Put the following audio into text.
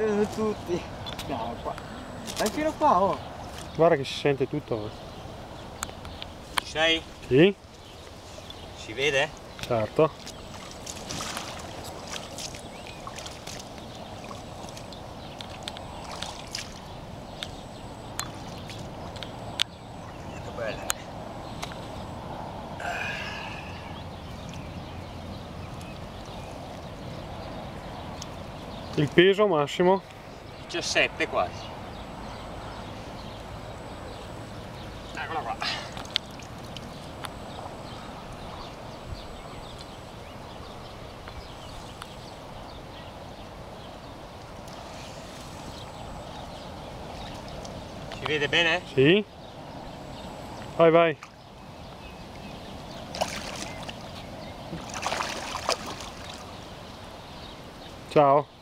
vedono tutti. No, qua. Vai fino qua, oh. Guarda che si sente tutto. eh. Ci sei? Sì, Si vede? certo. Che bella. Il peso massimo? 17 quasi. Eccola qua. Si vede bene? Sì. Vai, vai. Ciao.